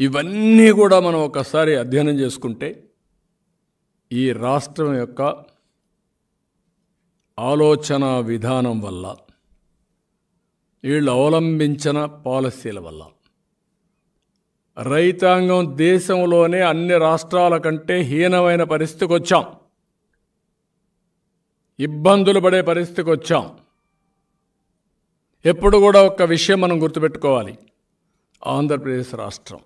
ఇవన్నీ కూడా మనం ఒకసారి అధ్యయనం చేసుకుంటే ఈ రాష్ట్రం యొక్క ఆలోచన విధానం వల్ల వీళ్ళు అవలంబించిన పాలసీల వల్ల రైతాంగం దేశంలోనే అన్ని రాష్ట్రాల కంటే హీనమైన పరిస్థితికి వచ్చాం. ఇబ్బందులు పడే పరిస్థితికి వచ్చాం. ఎప్పుడు కూడా ఒక విషయం మనం గుర్తుపెట్టుకోవాలి. ఆంధ్రప్రదేశ్ రాష్ట్రం.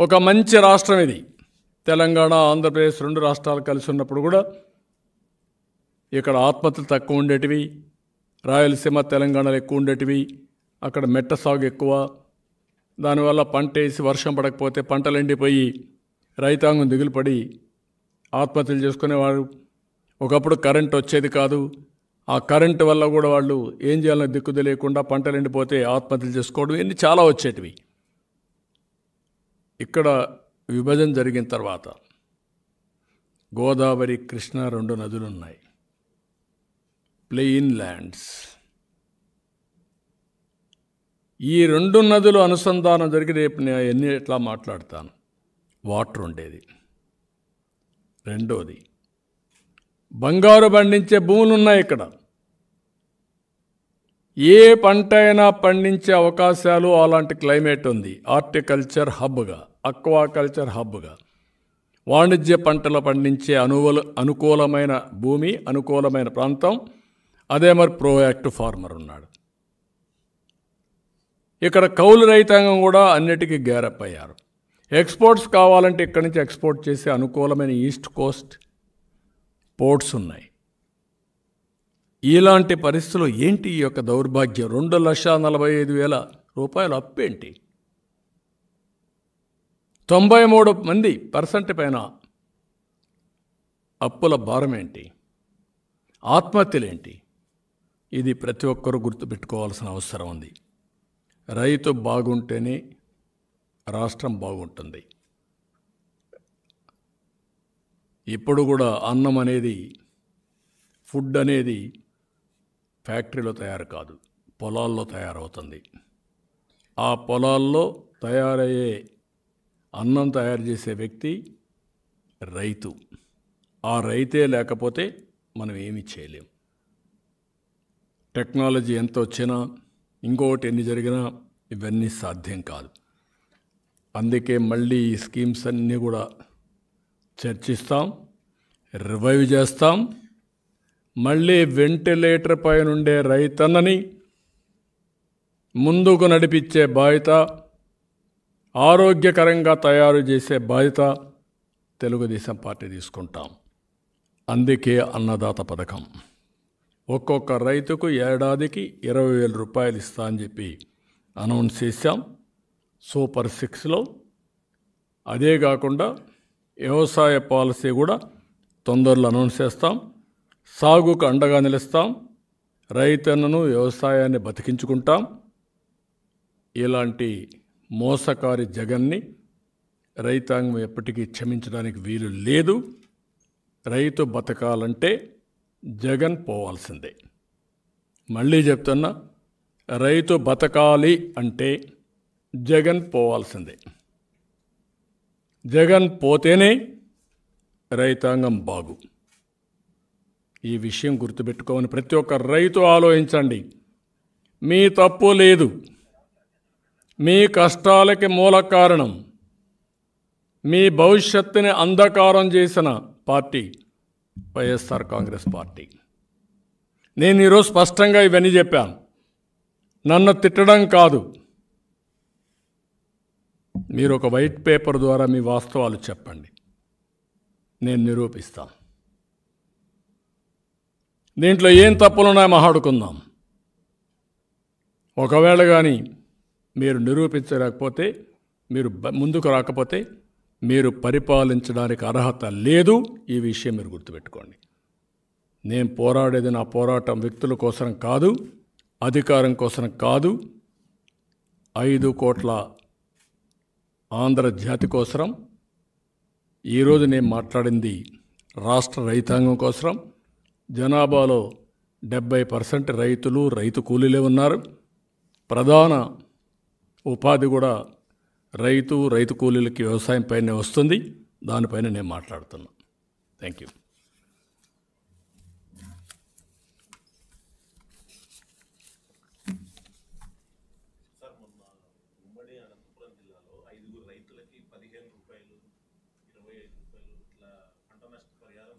ఒక మంచి రాష్ట్రం ఇది. తెలంగాణ ఆంధ్రప్రదేశ్ రెండు రాష్ట్రాలు కలిసి ఉన్నప్పుడు కూడా ఇక్కడ ఆత్మహత్యలు తక్కువ ఉండేటివి రాయలసీమ తెలంగాణలో ఎక్కువ ఉండేటివి అక్కడ మెట్ట సాగు ఎక్కువ. దానివల్ల పంట వేసి వర్షం పడకపోతే పంటలు ఎండిపోయి రైతాంగం దిగులు పడి ఆత్మహత్యలు చేసుకునేవారు. ఒకప్పుడు కరెంట్ వచ్చేది కాదు. ఆ కరెంటు వల్ల కూడా వాళ్ళు ఏం చేయాలని దిక్కు తెలియకుండా పంటలు ఎండిపోతే ఆత్మహత్యలు చేసుకోవడం ఇన్ని చాలా వచ్చేటివి. ఇక్కడ విభజన జరిగిన తర్వాత గోదావరి కృష్ణ రెండు నదులు ఉన్నాయి ప్లెయిన్ ల్యాండ్స్. ఈ రెండు నదులు అనుసంధానం జరిగి రేపు నేను ఎన్ని ఎట్లా మాట్లాడతాను? వాటర్ ఉండేది. రెండోది బంగారు పండించే భూములు ఉన్నాయి ఇక్కడ. ఏ పంట అయినా పండించే అవకాశాలు అలాంటి క్లైమేట్ ఉంది. హార్టికల్చర్ హబ్గా. అక్వాకల్చర్ హబ్గా. వాణిజ్య పంటలు పండించే అనువలు అనుకూలమైన భూమి అనుకూలమైన ప్రాంతం. అదే మరి ప్రోయాక్టివ్ ఫార్మర్ ఉన్నాడు. ఇక్కడ కౌలు రైతాంగం కూడా అన్నిటికీ గ్యారప్ అయ్యారు. ఎక్స్పోర్ట్స్ కావాలంటే ఇక్కడి నుంచి ఎక్స్పోర్ట్ చేసే అనుకూలమైన ఈస్ట్ కోస్ట్ పోర్ట్స్ ఉన్నాయి. ఇలాంటి పరిస్థితులు ఏంటి ఈ యొక్క దౌర్భాగ్యం? రెండు లక్ష నలభై ఐదు వేల రూపాయలు అప్పేంటి తొంభై మూడు మంది పర్సెంట్ పైన అప్పుల భారం ఏంటి ఆత్మహత్యలేంటి? ఇది ప్రతి ఒక్కరూ గుర్తుపెట్టుకోవాల్సిన అవసరం ఉంది. రైతు బాగుంటేనే రాష్ట్రం బాగుంటుంది. ఇప్పుడు కూడా అన్నం అనేది ఫుడ్ అనేది ఫ్యాక్టరీలో తయారు కాదు పొలాల్లో తయారవుతుంది. ఆ పొలాల్లో తయారయ్యే అన్నం తయారు చేసే వ్యక్తి రైతు. ఆ రైతే లేకపోతే మనం ఏమీ చేయలేం. టెక్నాలజీ ఎంత వచ్చినా ఇంకొకటి ఎన్ని జరిగినా ఇవన్నీ సాధ్యం కాదు. అందుకే మళ్ళీ ఈ స్కీమ్స్ అన్నీ కూడా చర్చిస్తాం రివైవ్ చేస్తాం. మళ్ళీ వెంటిలేటర్ పైన ఉండే రైతన్నని ముందుకు నడిపించే బాధ్యత ఆరోగ్యకరంగా తయారు చేసే బాధ్యత తెలుగుదేశం పార్టీ తీసుకుంటాం. అందుకే అన్నదాత పథకం. ఒక్కొక్క రైతుకు ఏడాదికి ఇరవై వేల రూపాయలు ఇస్తా అని చెప్పి అనౌన్స్ చేశాం. సూపర్ సిక్స్లో అదే కాకుండా వ్యవసాయ పాలసీ కూడా తొందరలో అనౌన్స్ చేస్తాం. సాగుకు అండగా నిలుస్తాం. రైతన్నను వ్యవసాయాన్ని బతికించుకుంటాం. ఇలాంటి మోసకారి జగన్ని రైతాంగం ఎప్పటికీ క్షమించడానికి వీలు లేదు. రైతు బతకాలంటే జగన్ పోవాల్సిందే. మళ్ళీ చెప్తున్నా రైతు బతకాలి అంటే జగన్ పోవాల్సిందే. జగన్ పోతేనే రైతాంగం బాగు. ఈ విషయం గుర్తుపెట్టుకోమని ప్రతి ఒక్క రైతు ఆలోచించండి. మీ తప్పు లేదు. మీ కష్టాలకి మూల కారణం. మీ భవిష్యత్తుని అంధకారం చేసిన పార్టీ వైఎస్ఆర్ కాంగ్రెస్ పార్టీ. నేను ఈరోజు స్పష్టంగా ఇవన్నీ చెప్పాను. నన్ను తిట్టడం కాదు. మీరు ఒక వైట్ పేపర్ ద్వారా మీ వాస్తవాలు చెప్పండి. నేను నిరూపిస్తాను. దీంట్లో ఏం తప్పులున్నాయో మాట్లాడుకుందాం ఒకవేళ కానీ మీరు నిరూపించలేకపోతే మీరు ముందుకు రాకపోతే మీరు పరిపాలించడానికి అర్హత లేదు. ఈ విషయం మీరు గుర్తుపెట్టుకోండి. నేను పోరాడేది నా పోరాటం వ్యక్తుల కోసం కాదు అధికారం కోసం కాదు. ఐదు కోట్ల ఆంధ్ర జాతి కోసరం. ఈరోజు నేను మాట్లాడింది రాష్ట్ర రైతాంగం కోసరం. జనాభాలో డెబ్బై పర్సెంట్ రైతులు రైతు కూలీలే ఉన్నారు. ప్రధాన ఉపాధి కూడా రైతు రైతు కూలీలకి వ్యవసాయం పైనే వస్తుంది. దానిపైన నేను మాట్లాడుతున్నా. థ్యాంక్ యూ సార్ అనంతపురం జిల్లాలో ఐదుగురు రైతులకి పదిహేను రూపాయలు ఇరవై ఐదు రూపాయలు ఇట్లా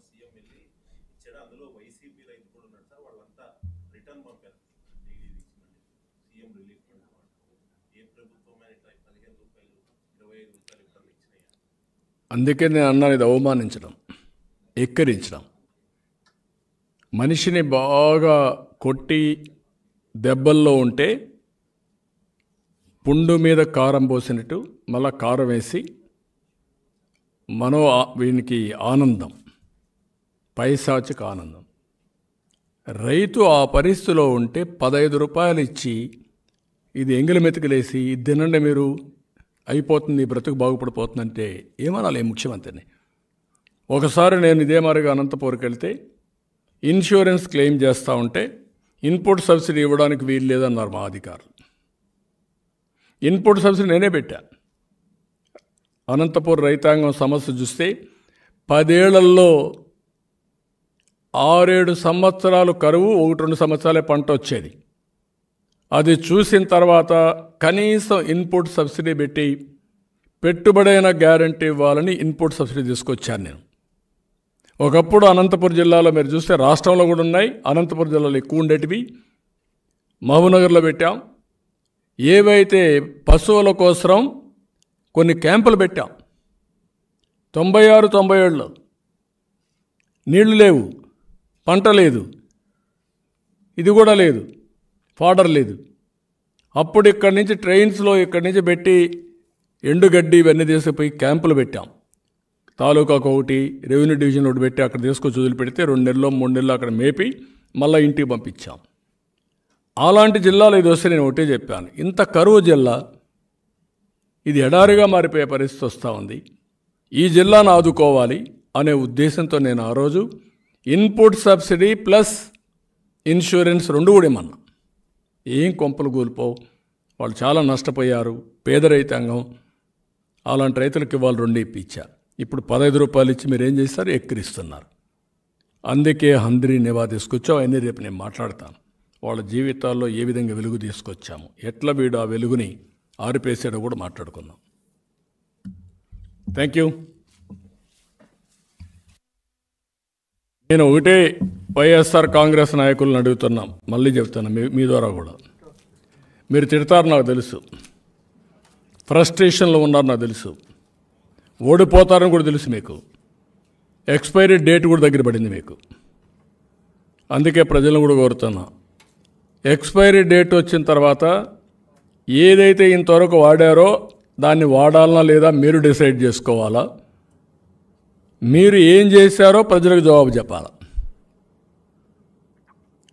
సీఎం వెళ్ళి ఇచ్చాడు. అందులో వైసీపీ రైతు కూడా ఉన్నాడు సార్. వాళ్ళంతా రిటర్న్ పంపారు. అందుకే నేను అన్నాను ఇది అవమానించడం ఎక్కిరించడం. మనిషిని బాగా కొట్టి దెబ్బల్లో ఉంటే పుండు మీద కారం పోసినట్టు మళ్ళా కారం వేసి మనో వీనికి ఆనందం పైశాచిక ఆనందం. రైతు ఆ పరిస్థితిలో ఉంటే పదహైదు రూపాయలు ఇచ్చి ఇది ఎంగిలి మెతుకులేసి ఇది తినండి మీరు అయిపోతుంది బ్రతుకు బాగుపడిపోతుందంటే ఏమనాలి ముఖ్యమంత్రిని? ఒకసారి నేను ఇదే మారిగా అనంతపూర్కి వెళ్తే ఇన్సూరెన్స్ క్లెయిమ్ చేస్తూ ఉంటే ఇన్పుట్ సబ్సిడీ ఇవ్వడానికి వీలు లేదన్నారు మా అధికారులు. ఇన్పుట్ సబ్సిడీ నేనే పెట్టా. అనంతపూర్ రైతాంగం సమస్య చూస్తే పదేళ్ళలో ఆరేడు సంవత్సరాలు కరువు ఒకటి రెండు సంవత్సరాలే పంట వచ్చేది. అది చూసిన తర్వాత కనీసం ఇన్పుట్ సబ్సిడీ పెట్టి పెట్టుబడైన గ్యారంటీ ఇవ్వాలని ఇన్పుట్ సబ్సిడీ తీసుకొచ్చాను నేను. ఒకప్పుడు అనంతపురం జిల్లాలో మీరు చూస్తే రాష్ట్రంలో కూడా ఉన్నాయి అనంతపురం జిల్లాలో ఎక్కువ ఉండేటివి. మహబూబ్నగర్లో పెట్టాం. ఏవైతే పశువుల కోసం కొన్ని క్యాంపులు పెట్టాం. తొంభై ఆరు తొంభై ఏడులో నీళ్ళు లేవు పంట లేదు ఇది కూడా లేదు. ఫాడర్ లేదు. అప్పుడు ఇక్కడి నుంచి ట్రైన్స్లో ఇక్కడి నుంచి పెట్టి ఎండుగడ్డి ఇవన్నీ తీసుకుపోయి క్యాంపులు పెట్టాం. తాలూకాకు ఒకటి రెవెన్యూ డివిజన్ ఒకటి పెట్టి అక్కడ తీసుకొచ్చి వదిలిపెడితే రెండు నెలలు మూడు నెలలు అక్కడ మేపి మళ్ళీ ఇంటికి పంపించాం. అలాంటి జిల్లాలో ఇది వస్తే నేను ఒకటే చెప్పాను. ఇంత కరువు జిల్లా ఇది ఎడారిగా మారిపోయే పరిస్థితి వస్తూ ఉంది. ఈ జిల్లాను ఆదుకోవాలి అనే ఉద్దేశంతో నేను ఆ రోజు ఇన్పుట్ సబ్సిడీ ప్లస్ ఇన్సూరెన్స్ రెండు కూడా ఇమ్మన్నా. ఏం కొంపలు కూలిపోవు వాళ్ళు చాలా నష్టపోయారు పేద రైతాంగం అలాంటి రైతులకు ఇవాళ రెండు ఇప్పించా ఇప్పుడు పదహైదు రూపాయలు ఇచ్చి మీరు ఏం చేస్తారు? ఎక్కిరిస్తున్నారు. అందుకే హంద్రి నివా తీసుకొచ్చావు అన్నీ రేపు నేను మాట్లాడతాను. వాళ్ళ జీవితాల్లో ఏ విధంగా వెలుగు తీసుకొచ్చాము? ఎట్లా వీడు ఆ వెలుగుని ఆరిపేసాడో కూడా మాట్లాడుకుందాం. థ్యాంక్ యూ నేను ఒకటే వైఎస్ఆర్ కాంగ్రెస్ నాయకులను అడుగుతున్నాం. మళ్ళీ చెప్తాను మీ మీ ద్వారా కూడా. మీరు తిడతారు నాకు తెలుసు. ఫ్రస్ట్రేషన్లో ఉన్నారు నాకు తెలుసు. ఓడిపోతారని కూడా తెలుసు మీకు. ఎక్స్పైరీ డేట్ కూడా దగ్గర పడింది మీకు. అందుకే ప్రజలను కూడా కోరుతున్నా. ఎక్స్పైరీ డేట్ వచ్చిన తర్వాత ఏదైతే ఇంతవరకు వాడారో దాన్ని వాడాలనా లేదా మీరు డిసైడ్ చేసుకోవాలా? మీరు ఏం చేశారో ప్రజలకు జవాబు చెప్పాలా?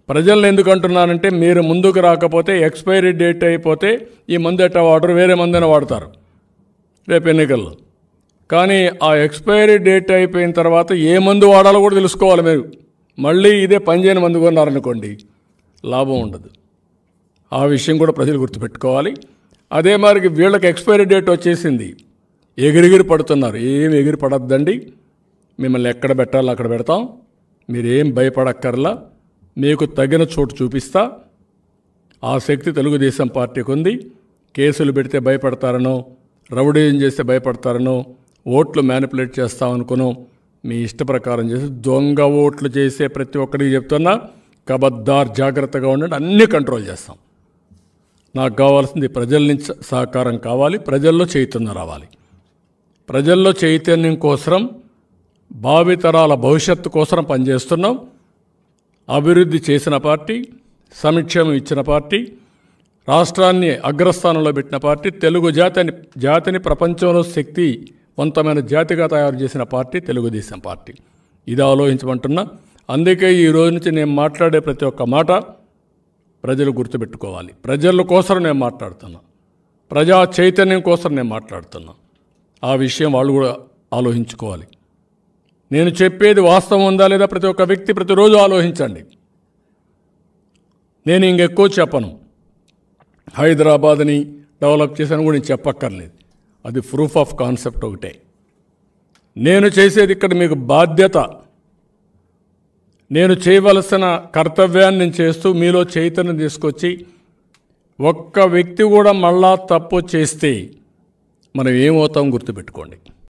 ప్రజలను ఎందుకు అంటున్నానంటే మీరు ముందుకు రాకపోతే ఎక్స్పైరీ డేట్ అయిపోతే ఈ మందు ఎట్టా వాడరు? వేరే మందైనా వాడతారు రేపు ఎన్నికల్లో. కానీ ఆ ఎక్స్పైరీ డేట్ అయిపోయిన తర్వాత ఏ మందు వాడాలో కూడా తెలుసుకోవాలి మీరు. మళ్ళీ ఇదే పనిచేయని మందు కొన్నారనుకోండి లాభం ఉండదు. ఆ విషయం కూడా ప్రజలు గుర్తుపెట్టుకోవాలి. అదే మరి వీళ్ళకి ఎక్స్పైరీ డేట్ వచ్చేసింది. ఎగిరిగిరి పడుతున్నారు. ఏం ఎగిరి పడద్దండి మిమ్మల్ని ఎక్కడ పెట్టాలో అక్కడ పెడతాం. మీరేం భయపడక్కర్లా. మీకు తగిన చోటు చూపిస్తా. ఆ శక్తి తెలుగుదేశం పార్టీకి ఉంది. కేసులు పెడితే భయపడతారనో రౌడీజం చేస్తే భయపడతారనో ఓట్లు మ్యానిపులేట్ చేస్తామనుకునో మీ ఇష్ట ప్రకారం చేసి దొంగ ఓట్లు చేసే ప్రతి ఒక్కరికి చెప్తున్నా కబద్దార్ జాగ్రత్తగా ఉండండి అన్నీ కంట్రోల్ చేస్తాం. నాకు కావాల్సింది ప్రజల నుంచి సహకారం కావాలి ప్రజల్లో చైతన్యం రావాలి. ప్రజల్లో చైతన్యం కోసం భావితరాల భవిష్యత్తు కోసం పనిచేస్తున్నాం. అభివృద్ధి చేసిన పార్టీ సంక్షేమం ఇచ్చిన పార్టీ రాష్ట్రాన్ని అగ్రస్థానంలో పెట్టిన పార్టీ తెలుగు జాతిని జాతిని ప్రపంచంలో శక్తివంతమైన జాతిగా తయారు చేసిన పార్టీ తెలుగుదేశం పార్టీ. ఇది ఆలోచించమంటున్నా అందుకే ఈ రోజు నుంచి నేను మాట్లాడే ప్రతి ఒక్క మాట ప్రజలు గుర్తుపెట్టుకోవాలి. ప్రజల కోసం నేను మాట్లాడుతున్నా. ప్రజా చైతన్యం కోసం నేను మాట్లాడుతున్నా. ఆ విషయం వాళ్ళు కూడా ఆలోచించుకోవాలి. నేను చెప్పేది వాస్తవం ఉందా లేదా ప్రతి ఒక్క వ్యక్తి ప్రతిరోజు ఆలోచించండి. నేను ఇంకెక్కువ చెప్పను. హైదరాబాద్ని డెవలప్ చేశాను కూడా నేను చెప్పక్కర్లేదు. అది ప్రూఫ్ ఆఫ్ కాన్సెప్ట్ ఒకటే. నేను చేసేది ఇక్కడ మీకు బాధ్యత. నేను చేయవలసిన కర్తవ్యాన్ని నేను చేస్తూ మీలో చైతన్యం తీసుకొచ్చి ఒక్క వ్యక్తి కూడా మళ్ళా తప్పు చేస్తే మనం ఏమవుతాం గుర్తుపెట్టుకోండి.